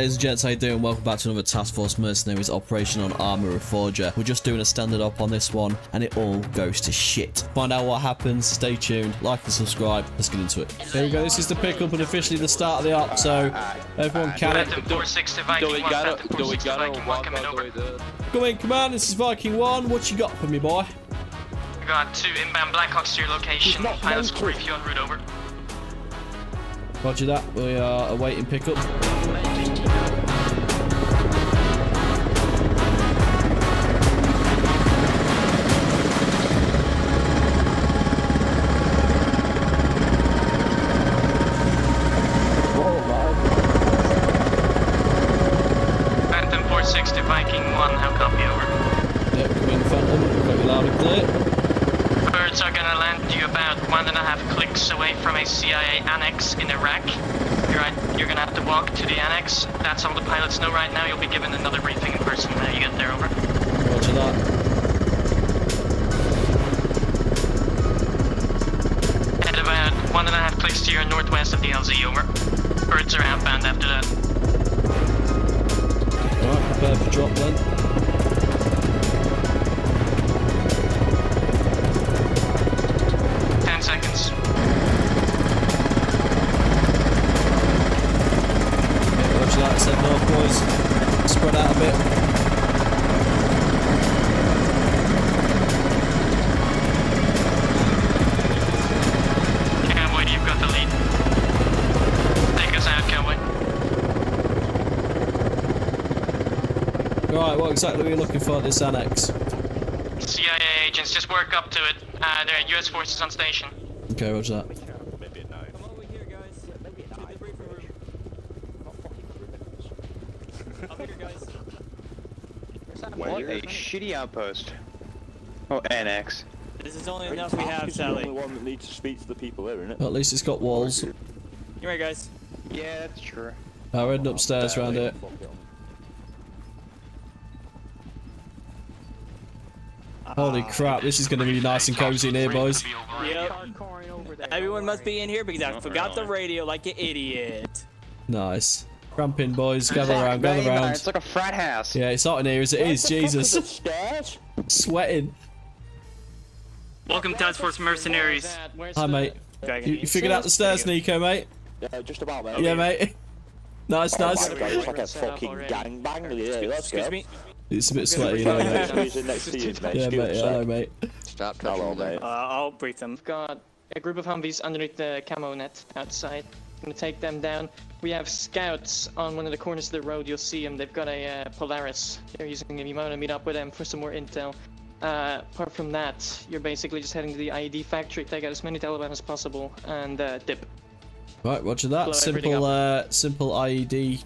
ladies and gents, how you doing? Welcome back to another Task Force Mercenaries operation on Arma Reforger. We're just doing a standard up on this one, and it all goes to shit. Find out what happens, stay tuned, like and subscribe. Let's get into it. There we go, this is the pickup and officially the start of the op, so everyone can it. Phantom 460 Do we 1, gotta, do we 460 gotta Viking 1 walk coming all the over. way there? Come in, command, this is Viking 1. What you got for me, boy? We got two inbound Blackhawks to your location. Pilots will brief you en route over. Roger that, we are awaiting pickup. From a CIA annex in Iraq. You're, right, you're gonna have to walk to the annex. That's all the pilots know right now. You'll be given another briefing in person when you get there, over. Roger that. At about one and a half clicks to your northwest of the LZ, over. Birds are outbound after that. Alright, prepare for drop then. Spread out a bit. Cowboy, you've got the lead. Take us out, Cowboy. Right, what exactly are we looking for at this annex? CIA agents, just work up to it. Uh, there are US forces on station. Okay, roger that. What a shitty outpost. Oh, annex. This is only enough we have, Sally. the only one that needs to speak to the people here, isn't it? Well, at least it's got walls. You right, guys? Yeah, that's true. We're heading upstairs around here. Holy crap, this is going to be nice and cozy in here, boys. Yep. Everyone must be in here because I forgot the radio like an idiot. Nice. Ramp in, boys. Gather around, gather It's around. like a frat house. Yeah, it's hot in here as it is. Jesus. Stairs? Sweating. Welcome, Task Force Mercenaries. Hi, mate. You, you figured out the stairs, Nico, mate? Yeah, just about, mate. Yeah, mate. Nice, Oh nice. my god, it's like a fucking gangbang. Yeah, let's Excuse go. me. It's a bit sweaty, you know, mate. Squeezing next to you, mate. Yeah, mate. Hello, mate. Stop Hello, touching mate. Uh, I'll brief them. got a group of Humvees underneath the camo net outside. Gonna take them down. We have scouts on one of the corners of the road. You'll see them. They've got a uh, Polaris. They're using it. You might want to meet up with them for some more intel. Uh, apart from that, you're basically just heading to the IED factory, take out as many Taliban as possible, and uh, dip. Right, roger that. Blow Simple, uh, simple IED.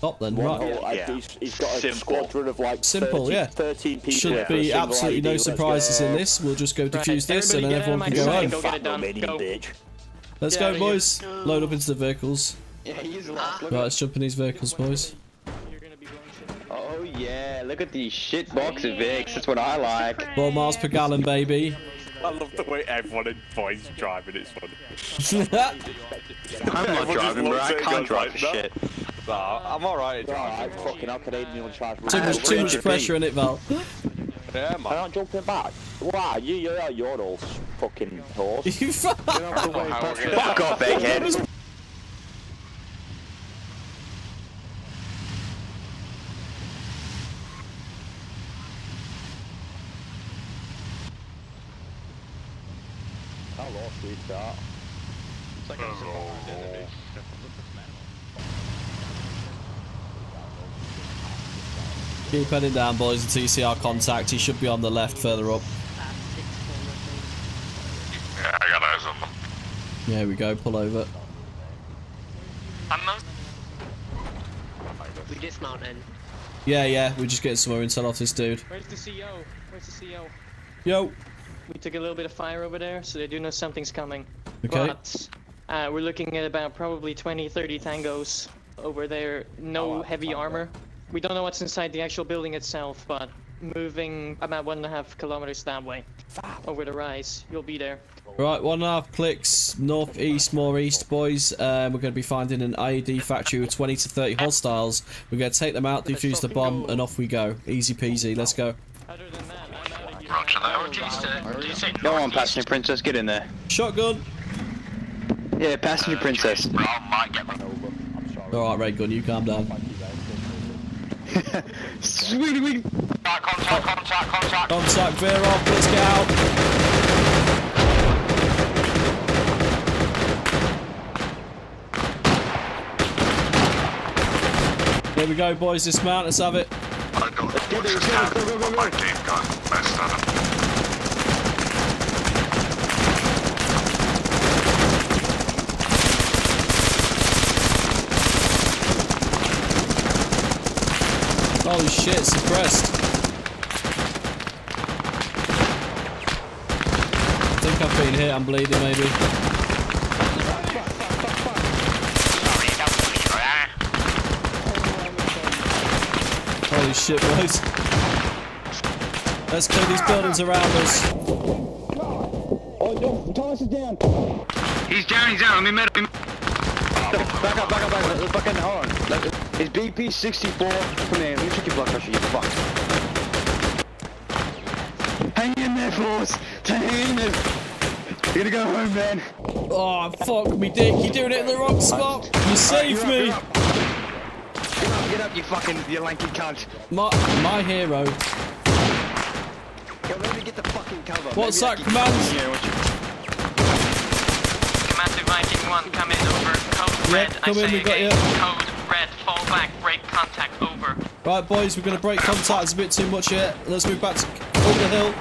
Top then, One right. whole, I- he's, he's got a squadron of like Simple, 30, yeah. 13 people. Should be absolutely ID, no surprises in this. We'll just go defuse this and then get out of everyone can go sight home. and go get it done. Go. bitch. Let's Get go, outta here. boys. Load up into the vehicles. Yeah, he's ah. lost. Look Right, let's jump in these vehicles, boys. You're gonna be blowing shit. Oh yeah, look at these shit box of Vicks. That's what I like. Four miles per gallon, baby. I love the way everyone in boys driving. It's funny. I'm not driving, bro. I at it and can't drive like for shit. Nah, I'm alright. Alright, fucking hell, Canadian on charge. too much, too much pressure in it, Val. Yeah, I'm man. not jumping back. Wow, you, you're, you're all fucking horse. You fuck. Fuck off, egghead. How lost we start? Keep heading down, boys, until you see our contact. He should be on the left, further up. Yeah, I got eyes on them. Yeah, here we go. Pull over. I'm most We dismounted. Yeah, yeah. We're just getting some more intel off this dude. Where's the CO? Where's the CO? Yo. We took a little bit of fire over there, so they do know something's coming. Okay. But uh, we're looking at about probably 20, 30 tangos over there. No heavy armor. We don't know what's inside the actual building itself, but moving about one and a half kilometers that way. Over the rise. You'll be there. Right, one and a half clicks northeast, more east, boys. Um, we're going to be finding an IED factory with 20 to 30 hostiles. We're going to take them out, defuse the bomb, and off we go. Easy peasy. Let's go. Other that, I'm out of here. Roger that. Northeast, uh, do you say Go on, passenger princess, get in there. Shotgun. Yeah, passenger princess. Bro, might get run Over. I'm sorry. All right, Red Gun, you calm down. Thank you very. Sweetie, we. Contact, contact, contact, contact. Contact, veer off. Let's get out. Here we go, boys. Dismount. Let's have it. I got the forces down on my deep gun. Best of Holy shit, suppressed. I think I've been hit. I'm bleeding, maybe. Holy shit, boys. Let's clear these buildings around us. Oh, no, Thomas is down. He's down, he's down. I'm in middle. Back up, back up, back up. Fucking hold on. It's BP 64. Come here, let me check your blood pressure, you fuck. Hang in there, Force. Hang in there. You're gonna go home, man. Oh, fuck me, dick. You're doing it in the wrong spot. You saved You're me. up, you're up. Get up, get up, you fucking, you lanky cunt. My, my hero. Yo, let me get the fucking cover. What's Maybe that command? Yeah, what you- Command to Viking 1, come in over. Code Yeah, red, I in, say we got again. you. Code red, fall back, break contact, over. Right, boys, we're going to break contact. It's a bit too much here. Let's move back to up the hill.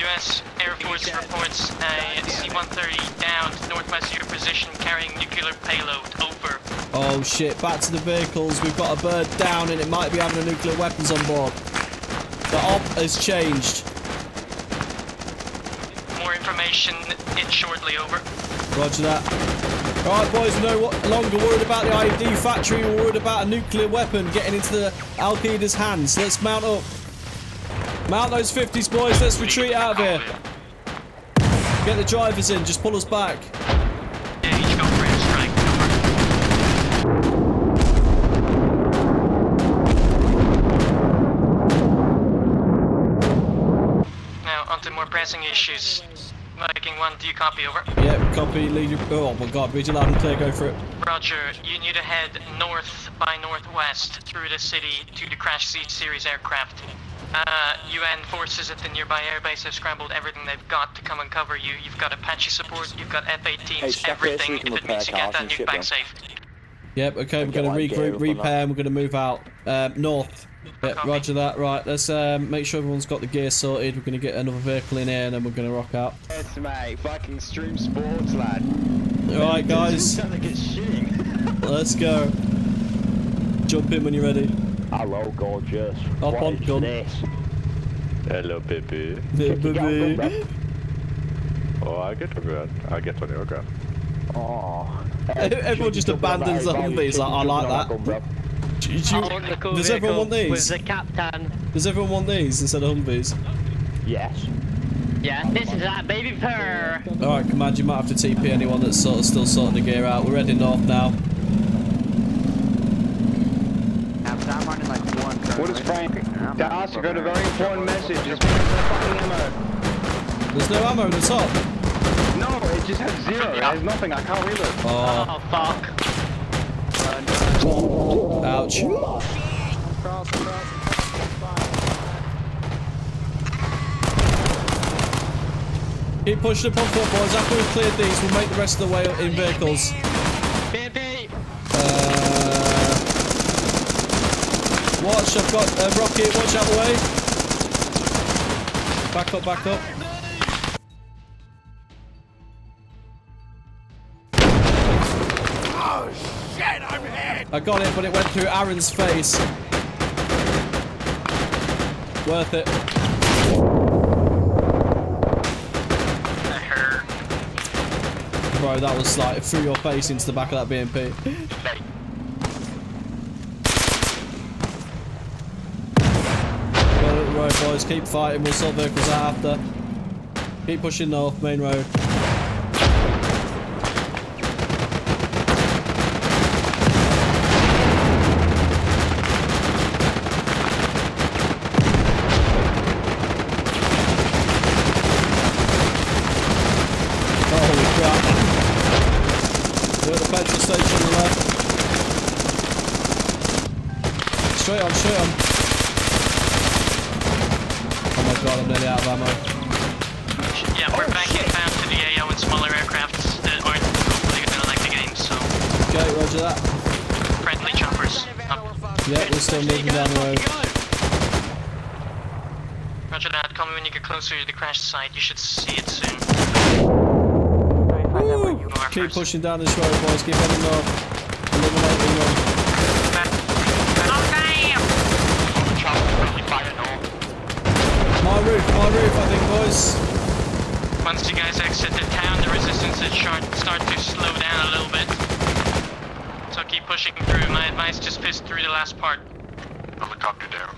U.S. Air Force reports a C-130 down northwest of your position carrying nuclear payload, over. Oh shit, back to the vehicles. We've got a bird down and it might be having a nuclear weapons on board. The op has changed. In shortly, over. Roger that. Alright boys, we're no longer worried about the IED factory, we're worried about a nuclear weapon getting into the Al Qaeda's hands. Let's mount up. Mount those 50s boys, let's retreat out of here. Get the drivers in, just pull us back. Yeah, each go for airstrike, over. Now, on to more pressing issues. Viking 1, do you copy, over? Yep, copy, lead your... Oh my god, read you loud and clear, go for it. Roger, you need to head north by northwest through the city to the Crash C series aircraft. Uh, UN forces at the nearby airbase have scrambled everything they've got to come and cover you. You've got Apache support, you've got F-18s, Hey, everything we can if it means you get that nuke back safe. Yep, okay, we're going to regroup, up on that. repair, and we're going to move out. Um, north. Yep, roger that. Right, let's um, make sure everyone's got the gear sorted. We're going to get another vehicle in here and then we're going to rock out. Yes, mate. Fucking stream sports, lad. Alright, guys, Sounds like it's let's go. Jump in when you're ready. Hello, gorgeous. Hop What on, is gun. this? Hello, baby. Check Baby. Oh, I get a gun. I get on your gun. Oh. Everyone just abandons the Humvees, like, I like that. Do you- do you- does everyone want these? With the captain. Does everyone want these instead of Humvees? Yes. Yeah, this is that baby purr. Alright, Command, you might have to TP anyone that's sort of still sorting the gear out. We're heading north now. I'm running like one. What is Frank? To us, I got a very important message. Just bring us the fucking ammo. There's no ammo at the top. No, just has zero. It has nothing. I can't reload. it. Oh, Oh fuck. ouch. Keep pushing up on foot, boys. After we've cleared these, we'll make the rest of the way in vehicles. BMP. Uh, watch, I've got uh, rocket. Watch out the way. Back up, back up. I got it, but it went through Aaron's face. Worth it. Bro, that was like through your face into the back of that BMP. Road, boys. Keep fighting. We'll sort vehicles after. Keep pushing north, main road. Holy crap. We're at the petrol station on the left. Straight on, straight on. Oh my god, I'm nearly out of ammo. Yeah, we're backing down to the AO and smaller aircrafts that aren't hopefully gonna like the game, so Okay, roger that. friendly choppers. Up. Yeah, we're still moving down the road. Roger that, call me when you get closer to the crash site. You should see it soon. Woo! Keep first. pushing down this road, boys. Keep heading north. Eliminating them. Oh damn! My roof, I think, boys. Once you guys exit the town, the resistance is short, start to slow down a little bit. So keep pushing through. My advice, just piss through the last part. Helicopter down.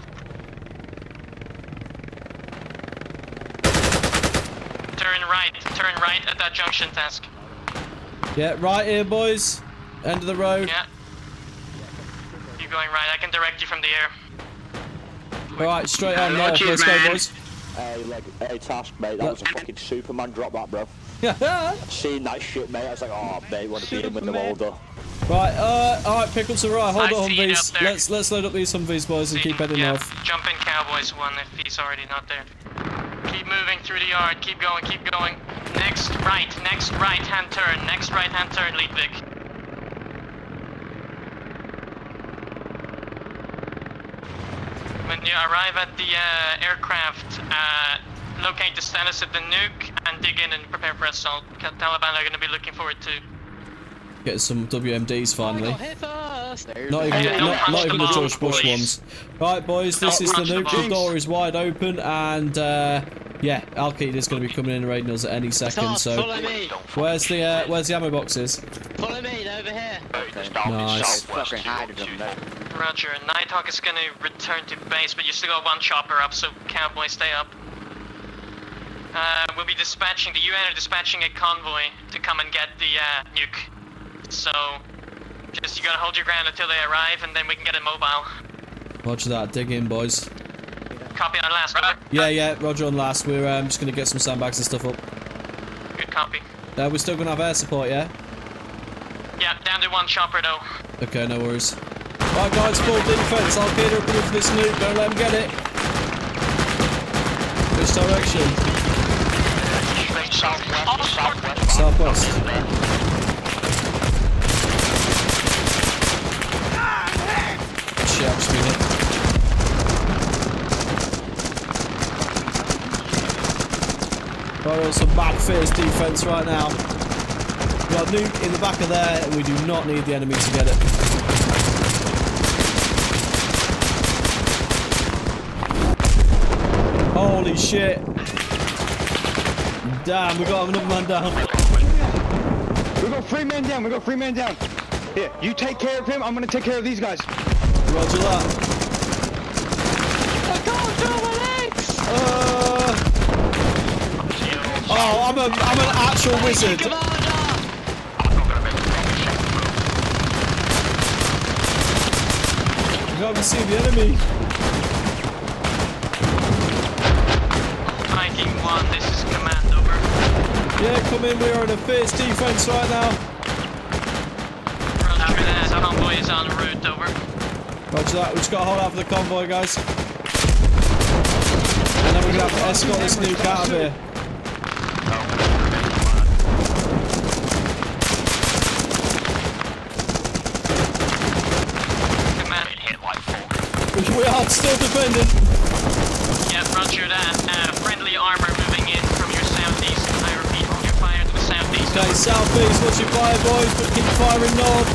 Turn right, turn right at that junction task. Yeah, right here, boys. End of the road. Yeah. Keep going right, I can direct you from the air. Alright, straight on north. Roger, Let's go, boys. Hey, like, hey, task, mate. That was a fucking Superman drop, that, bro. right, Seeing that shit, mate, I was like, oh, mate, want to be in with the older. Right, uh, alright, pick up some right. Hold I on, see it Humvees. Let's let's load up these Humvees, boys, and See, keep heading yeah, north. Jump in Cowboys one if he's already not there. Keep moving through the yard, keep going, keep going. Next right, next right hand turn, next right hand turn, Leadvik. When you arrive at the uh, aircraft, uh, locate the status of the nuke and dig in and prepare for assault. Ca- Taliban are going to be looking forward to. Get some WMDs finally. Not even, Yeah, don't not, punch not the even the George Bush please. ones. Right, boys, this Don't is the punch the nuke. The door is wide open, and uh, yeah, Al Qaeda's going to be coming in and raiding us at any second. So, me. where's the uh, where's the ammo boxes? Follow me. Over here. Nice. Fucking hide them there. Roger. Nighthawk is gonna return to base, but you still got one chopper up, so Cowboy, stay up. Uh, we'll be dispatching, the UN are dispatching a convoy to come and get the uh, nuke. So, just you gotta hold your ground until they arrive, and then we can get it mobile. Roger that. Dig in, boys. Copy on last, over. Yeah, yeah. Roger on last. We're um, just going to get some sandbags and stuff up. Good copy. Uh, we're still going to have air support, yeah. Yeah, down to one chopper though. Okay, no worries. Right, guys, full defense. Qaeda are coming for this nuke. Don't let him get it. Which direction? Southwest, southwest. Southwest. Shit, I've just been hit. We're on some mad fierce defense right now. We've got nuke in the back of there, and we do not need the enemy to get it. Holy shit. Damn, we got another man down. We got three men down. We got three men down. Here, you take care of him. I'm gonna take care of these guys. Roger that. Uh, oh, I'm, a, I'm an actual wizard. You can't even see the enemy. Viking 1, this is command, over. Yeah, come in. We are in a fierce defense right now. Roger that, convoy is en route, over. Roger that. We just got to hold out for the convoy, guys. And then we're going to have to escort this nuke out of here. Command. We are still defending. Yeah, roger that. Uh, friendly armor moving in from your southeast. I repeat, hold your fire to the southeast. Okay, southeast. Watch your fire, boys, but keep firing north.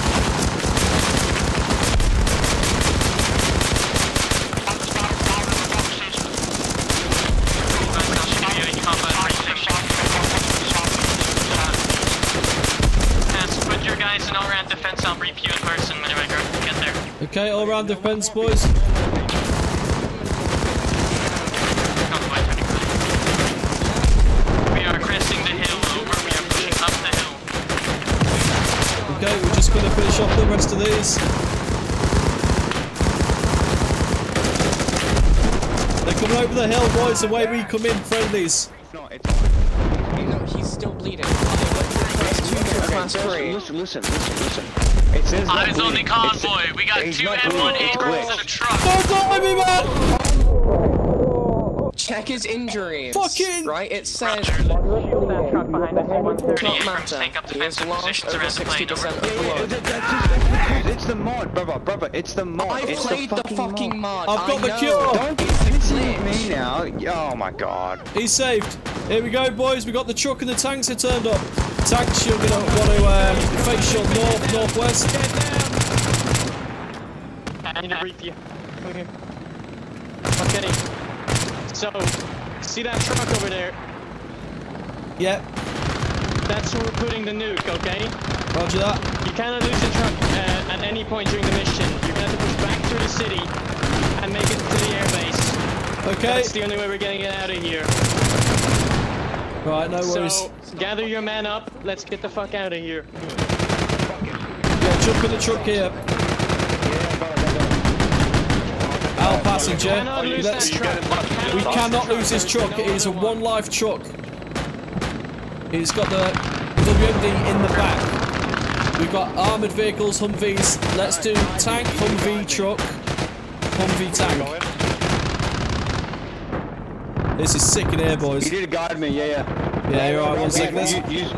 Put your guys in all round defense. I'll brief you in person whenever I go get there. Okay, all round defense, boys. These. They're coming over the hill, boys. The way we come in, friendlies. he's still bleeding. Class 2 3. Listen, listen, listen, listen. It says Eyes on the convoy. We got he's two M1 bleeding, Abrams glitched. and a truck. Don't drive me, man! Check his injuries. Fucking- Right, it says Shield that truck behind us. not 38 Abrams matter. take up defensive positions around the plane. 60% of Over. the Yeah, blood. that- that's just that's the- It's the mod, brother, brother. It's the mod. I've it's played the the fucking, fucking mod. mod. I've got I the know. cure. Don't be It's a pissing glitch. me now. Oh my god. He's saved. Here we go, boys. We got the truck and the tanks are turned up. Tanks, you're gonna want to um, face your north, northwest. I need to brief you. Okay. Okay. So, see that truck over there? Yep. That's where we're putting the nuke, okay? Roger that. You cannot lose the truck uh, at any point during the mission. You're gonna have to push back through the city and make it to the airbase. Okay. That's the only way we're getting it out of here. Right, no worries. So, gather your men up. Let's get the fuck out of here. Yeah, jump in the truck here. Our passenger. Cannot lose that Let's- we cannot lose this truck. It is a one life truck. It's got the WMD in the back. We've got armoured vehicles, Humvees. Let's do tank, Humvee truck, Humvee tank. This is sick in here, boys. You need to guide me, yeah, yeah. Yeah, you're right. One second. Let's, You- you-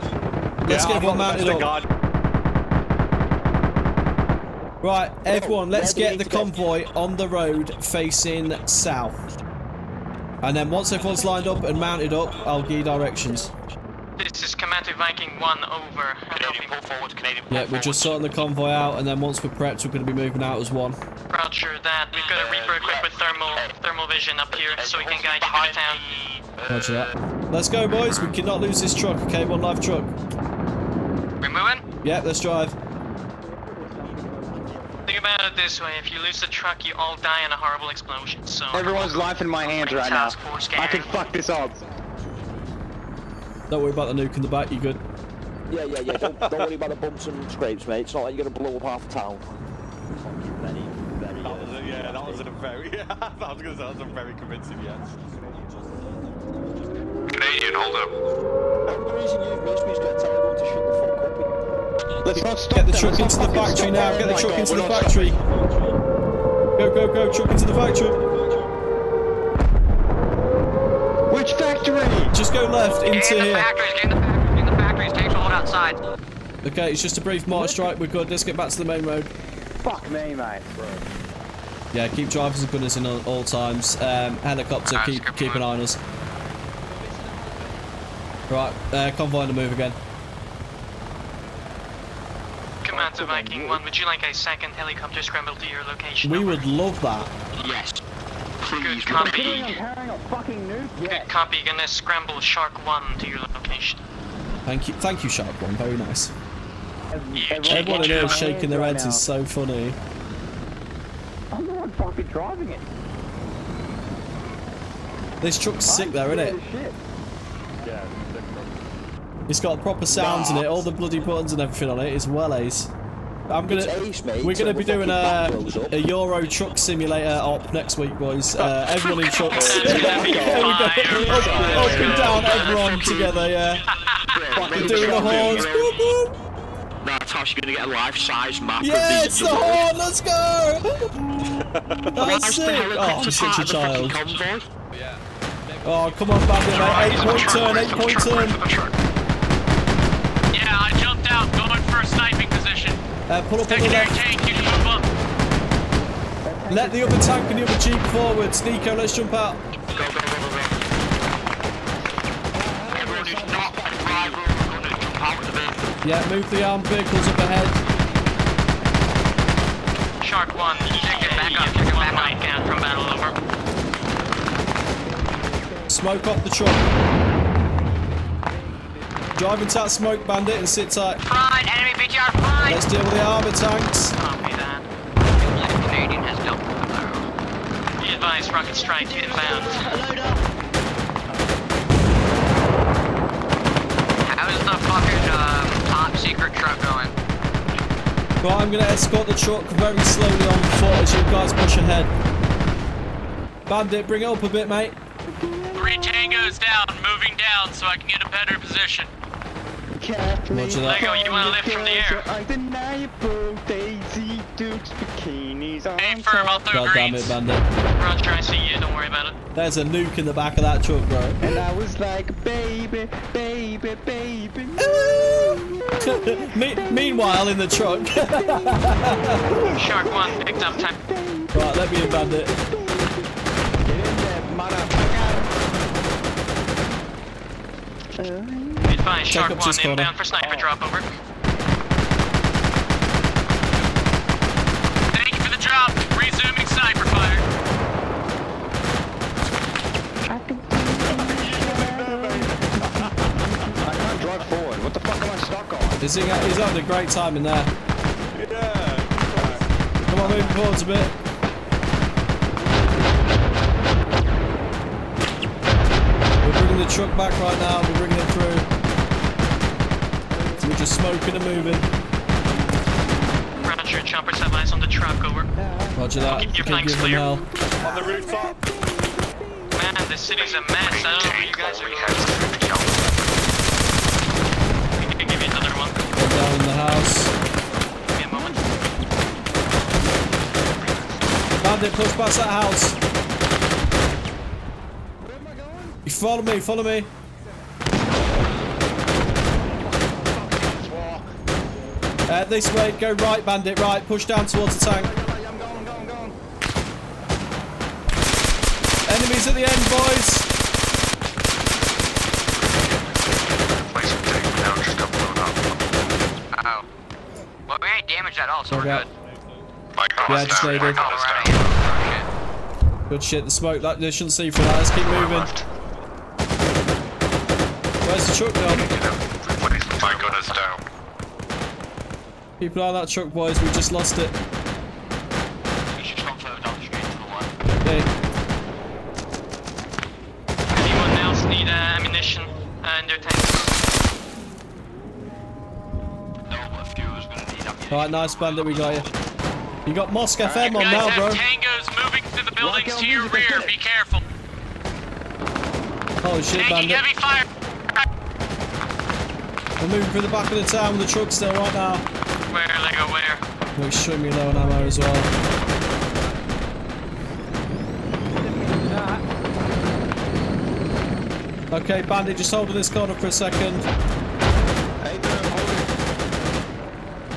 let's Yeah, get one mounted up. Right, everyone, let's get the convoy on the road facing south. And then once everyone's lined up and mounted up, I'll give you directions. This is Commander Viking 1 over. Canadian pull forward, Canadian pull Yeah, we're just sorting the convoy out, and then once we're prepped, we're going to be moving out as one. Roger that. We've got a uh, Reaper equipped with thermal thermal vision up here, so we can guide you through the town. Roger that. Let's go, boys. We cannot lose this truck, okay? One live truck. We're moving? Yeah, let's drive. Think about it this way, if you lose the truck, you all die in a horrible explosion, so... Everyone's life in my hands right now. I gang. can fuck this up. Don't worry about the nuke in the back, You're good? Yeah, yeah, yeah. Don't, don't worry about the bumps and scrapes, mate. It's not like you're gonna blow up half the town. Very, very. That was a, yeah, that was a very, yeah, I was gonna say, that was a very convincing yes. Canadian, hold up. The reason you've missed me is gonna tell everyone to shut the fuck up. Let's not stop Get the them. truck Let's into the factory stop now. them. Get the Oh truck God, into the not factory. Go, go, go. Truck into the factory. Which factory? Just go left into Get in here. factories, get in the factories, get in the factories, tanks hold outside. Okay, it's just a brief march strike. We're good. Let's get back to the main road. Fuck me, mate. Yeah, keep drivers and gunners in all, all times. Um, helicopter, Ah, keep script keep an eye on us. Right, uh, convoy on the move again. Commander Viking 1, would you like a second helicopter scramble to your location? We Over. would love that. Yes. Good copy. Considering I'm carrying a fucking nuke, Good copy. Gonna scramble Shark 1 to your location. Thank you, thank you, Shark One. Very nice. Everyone's Everyone in in here shaking their heads. right is so funny. I'm the one fucking driving it. This truck's sick, though, isn't it? Holy shit. Yeah, It's got proper sounds in it. All the bloody buttons and everything on it. It's well ace. I'm gonna. It's ace, mate. We're gonna So be doing a, back blows up. a Euro truck simulator op next week, boys. Uh, everyone in trucks. It's gonna be There we go. fire. Up, up and down, everyone together, yeah. We're doing the horns. Boop, boop. Nah, Tosh, you're gonna get a life-size map Yeah, of it's the, the horn. Let's go. That's is the sick. Oh, I'm such a of the fucking child. convoy? Oh, come on, bandit, mate. Eight point turn, eight point turn. Yeah, I jumped out, going for a sniping position. Uh, pull up on the left. tank, you move up. Let the other tank and the other jeep forwards. Nico, let's jump out. Go, go, go, go, go. Everyone who's not a driver is gonna jump out of the vehicle. Yeah, move the armed vehicles up ahead. Shark 1, check it back up, check it back up. Count from battle over. Smoke off the truck. Drive into that smoke bandit and sit tight. Front, enemy BTR front! Let's deal with the armor tanks. Copy that. Canadian has dumped the barrel. Be advised, rocket strike inbound. How's the fucking um, top secret truck going? Right, I'm going to escort the truck very slowly on foot as you guys push ahead. Bandit, bring it up a bit, mate. Three tangos down, moving down so I can get a better position. Roger that. Lego, you want to lift from the air? Undeniable Daisy Dukes bikinis on Stay firm, I'll throw God damn it, Bandit. Roger, I see you, don't worry about it. There's a nuke in the back of that truck, bro. And I was like, baby, baby, baby. Me- meanwhile, in the truck. Shark 1 picked up time. right, let me in, Bandit. Get in there, motherfucker. Be Check Shark 1 inbound for sniper drop over. Thank you for the drop. Resuming sniper fire. I can't drive forward. What the fuck am I stuck on? He's, in, he's having a great time in there. Yeah. Come on, moving forwards a bit. We're bringing the truck back right now. We're bringing it through. We're just smoking and moving. Roger, choppers have eyes on the truck over. Roger that. Keep your Keep flanks clear. hell. On the rooftop. Man, this city's a mess. I don't know where you guys are going. I can give you another one. One down in the house. Give me a moment. Bandit, push past that house. You follow me, follow me. Uh, this way, go right, Bandit, right. Push down towards the tank. I'm going, going, going. Enemies at the end, boys. Place some tank now, just got blown up. Oh. Well, we ain't damaged at all, so Sorry we're good. Yeah, just down. My needed. car is Alright. down. Good shit, the smoke. That, they shouldn't see from that. Let's keep moving. Where's the truck gone? You know, replace the My gun is down. Keep an eye on that truck, boys. We just lost it. shit. You should come further down the street to the one. Okay. Anyone else need uh, ammunition uh, in their tanks? No, a few is gonna need ammunition. Alright, nice, Bandit. We got you. You got Mosque FM You on now, bro. tangos moving through the buildings Lock to your rear. Be careful. Holy shit, Taking Bandit. heavy fire. We're moving through the back of the town with the truck still right now. Where, Lego, where? We're extremely low on ammo as well. Okay, Bandit, just hold in this corner for a second. Hey, no, hold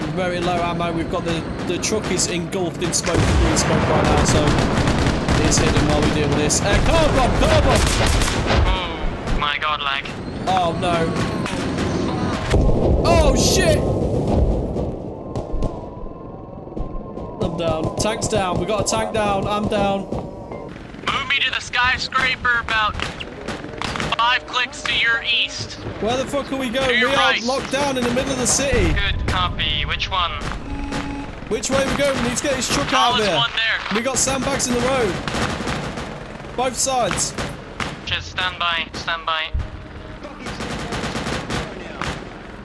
it. Very low ammo. We've got the the truck is engulfed in smoke, green smoke right now, so it is hidden while we deal with this. Uh, car bomb, car bomb! Oh my god, lag. Oh no. Oh shit! Tank's down. We got a tank down. I'm down. Move me to the skyscraper about five clicks to your east. Where the fuck are we going? We your are right. locked down in the middle of the city. Good copy. Which one? Which way are we going? We need to get this truck out of Tallest here. one there. We got sandbags in the road. Both sides. Just stand by. Stand by.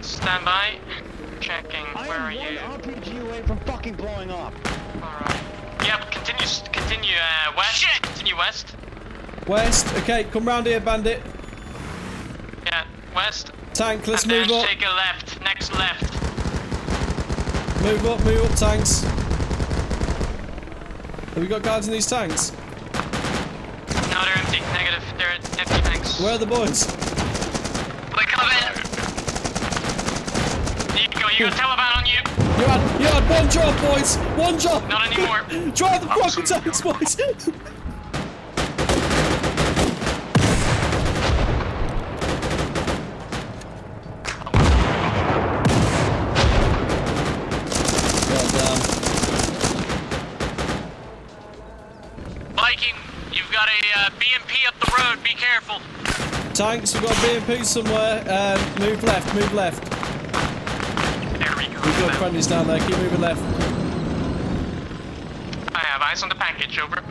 Stand by. Checking. Where are you? one RPG away from fucking blowing up. Alright. Yep, continue, continue, uh, west. Shit! Continue west. West. Okay, come round here, bandit. Yeah, west. Tank, let's and move then up. take a left. Next left. Move up, move up, tanks. Have we got guards in these tanks? No, they're empty. Negative. They're empty tanks. Where are the boys? They come in. You go. You got Taliban on you. You had, you had one job, boys. One job. Not anymore. Drive the fucking tanks, boys. Viking, you've got a uh, BMP up the road. Be careful. Tanks, we've got BMP somewhere. Uh, move left, move left. There we go. We've got friendlies down there. Keep moving left. I have eyes on the package. Over. I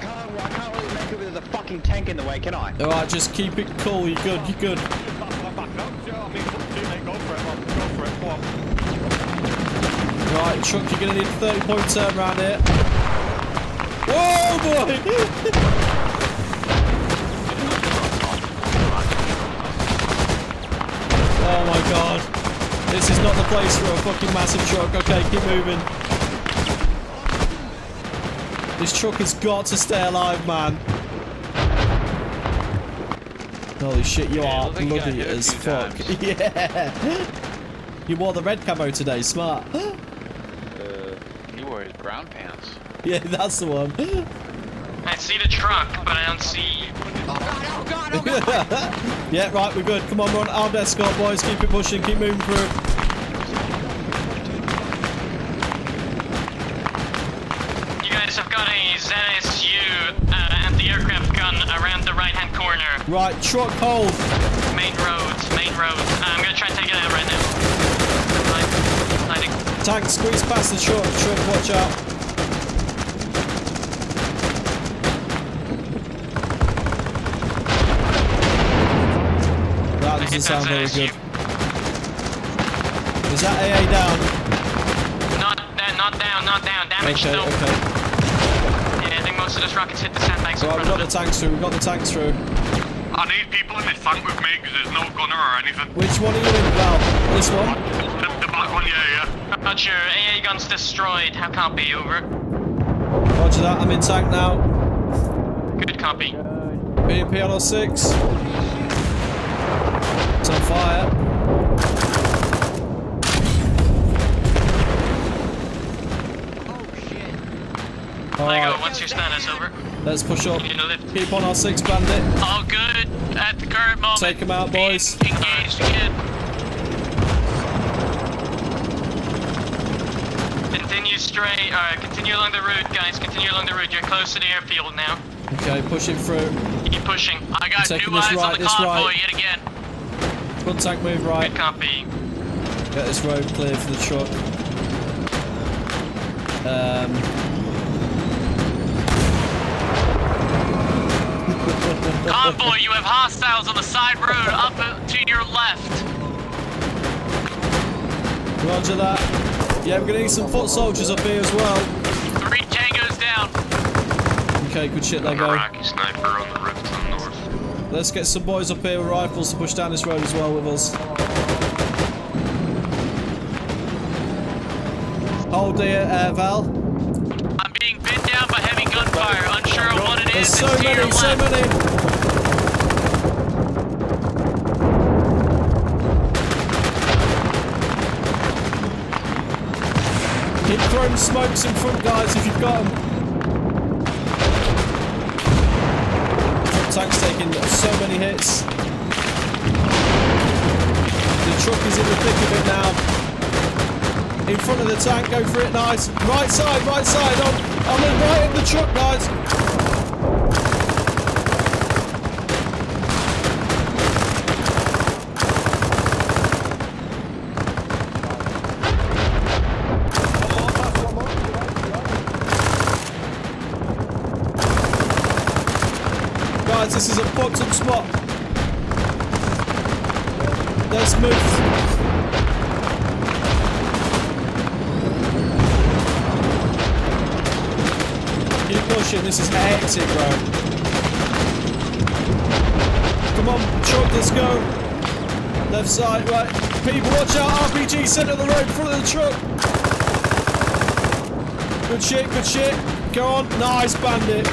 can't, I can't really make it with the fucking tank in the way, can I? All right, just keep it cool. You're good. You're good. Right, Chuck, you're going to need a 30 point turn around here. Whoa, boy! oh my god. This is not the place for a fucking massive truck. Okay, keep moving. This truck has got to stay alive, man. Holy shit, you are looks you bloody as fuck. times. Yeah. You wore the red camo today, smart. Uh, he wore his brown pants. yeah, that's the one. I see the truck, but I don't see. yeah, right, we're good. Come on, we're on armed escort, boys. Keep it pushing, keep moving through. You guys have got a ZSU uh, anti-aircraft gun around the right-hand corner. Right, truck hold. Main road, main road. Uh, I'm gonna try and take it out right now. Tank, squeeze past the truck. Truck, watch out. doesn't sound very good. Is that AA down? Not, down. not down, not down. Damage okay, still. Okay. Yeah, I think most of those rockets hit the sandbags. Well, we've got the tanks through. We've got the tanks through. I need people in this tank with me because there's no gunner or anything. Which one are you in, Val? This one? The, the back one, yeah, yeah. Roger, AA gun's destroyed. How can't be over? Roger that. I'm in tank now. Good copy. BMP 6 fire. Oh shit. Oh, right. what's your status? Over. Let's push up. Keep on our six bandit. All good at the current moment. Take him out, boys. Engaged, again. Continue straight. Alright, continue along the route, guys. Continue along the route. You're close to the airfield now. Okay, pushing through. Keep pushing. I got new eyes right, on the convoy right. yet again. Tank move right. Copy. Get this road clear for the truck. Um, Convoy, you have hostiles on the side road up to your left. roger that. Yeah, we're gonna need some foot soldiers up here as well. Three tangos down. Okay, good shit, Lego. Iraqi sniper on the roof to the north. Let's get some boys up here with rifles to push down this road as well with us. Hold there, uh, Val. I'm being pinned down by heavy gunfire. Unsure of what it There's so many, so many. Keep throwing smokes in front, guys, if you've got them. Taking so many hits. The truck is in the thick of it now. In front of the tank, go for it, nice. Right side, right side, on, on the right of the truck, guys. Guys, up spot. Let's move. Keep pushing, this is hectic, bro. Come on, truck, let's go. Left side, right. People, watch out, RPG, centre of the road, front of the truck. Good shit, good shit. Go on, nice bandit.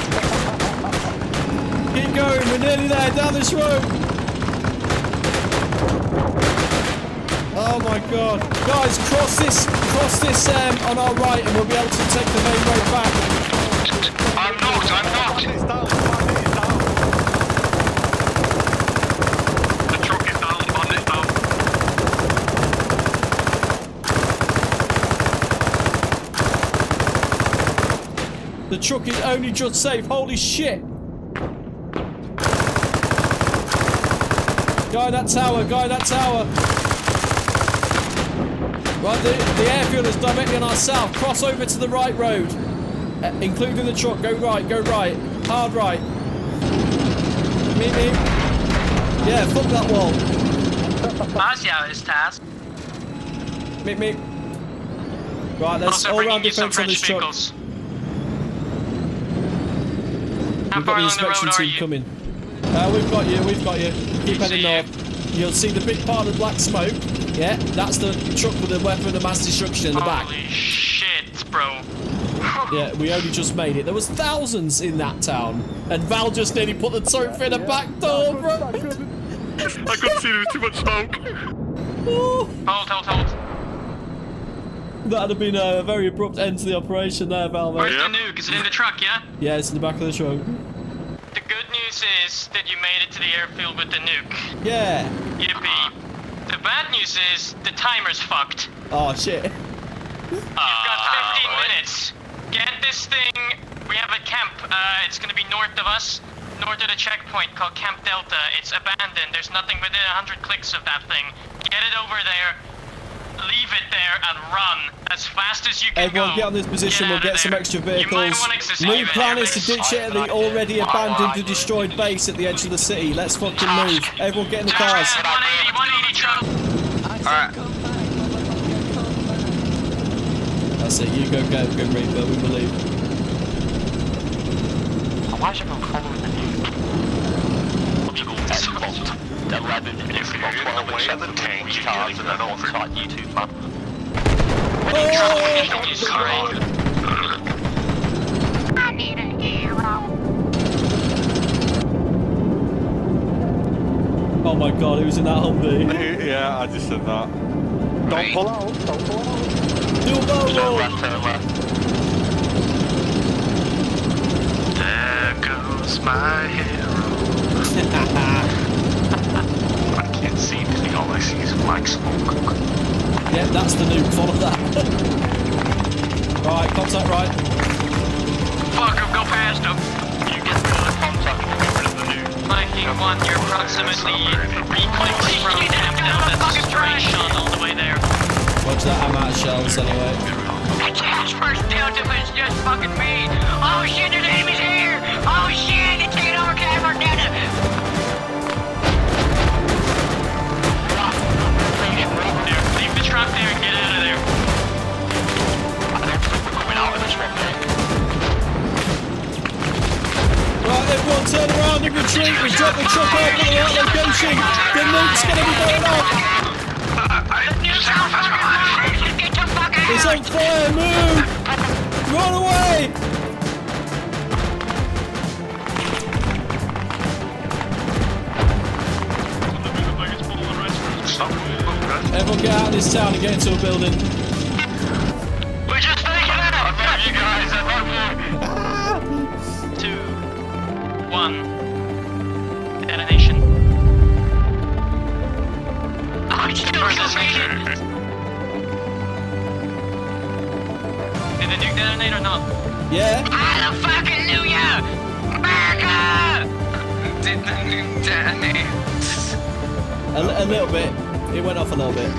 Keep going, we're nearly there, down this road. Oh my god. Guys, cross this, cross this um, on our right and we'll be able to take the main road back. I'm knocked, I'm knocked. The truck is down, bandit down. The truck is only just safe, holy shit. Guy in that tower, guy in that tower. Right, the, the airfield is directly on our south. Cross over to the right road. Uh, including the truck. Go right, go right. Hard right. Meet me. Yeah, fuck that wall. Mazio is task. Meet me. Right, let's all round defense on this truck. vehicles. How We've got the the inspection are team you? coming. Uh, we've got you, we've got you. Keep heading See north. You'll see the big part of black smoke. Yeah, that's the truck with the weapon of mass destruction in the back. Holy shit, bro. Yeah, we only just made it. There was thousands in that town. And Val just nearly put the trophy in the back door, bro. I couldn't see there was too much smoke. Hold, hold, hold. That'd have been a very abrupt end to the operation there, Val. mate. Where's the nuke? Is it in the truck, yeah? Yeah, it's in the back of the truck. The good news is that you made it to the airfield with the nuke. Yeah. Yippee. The bad news is the timer's fucked. Oh, shit. You've got 15 minutes. Get this thing. We have a camp. Uh, it's gonna be north of us, north of the checkpoint called Camp Delta. It's abandoned. There's nothing within 100 clicks of that thing. Get it over there. Leave it there and run as fast as you can Everyone go. get on this position, we'll get some there. extra vehicles. New your plan is to ditch it at the already abandoned and destroyed base at the edge of the city. Let's fucking move. Everyone get in the cars. 180, 180. Alright. That's it, you go, go, go, Reaper, we believe. Why is everyone following 11 in If you're in the way of the tank, you're getting run over. YouTube, man. Oh! I need a hero. Oh my god, who's in that Humvee? yeah, I just said that. Don't pull out. Don't pull out. Do a bow Turn left, turn left. There goes my hero. I can't see anything. All I see is black smoke. Yeah, that's the nuke, follow that. right, contact right. Fuck him, go past him. You get the contact and get rid of the nuke. Viking 1, you're approximately three clicks from Camp Delta. That's a straight shot all the way there. Watch that, I'm out of shells anyway. Jasper's Delta was just We've dropped the truck at the right location. The nuke's gonna be going off. It's on fire, move! Run away! Everyone get out of this town and get into a building. The or not? Yeah? Hallelujah! America! Did the nuke detonate? A, a little bit. It went off a little bit.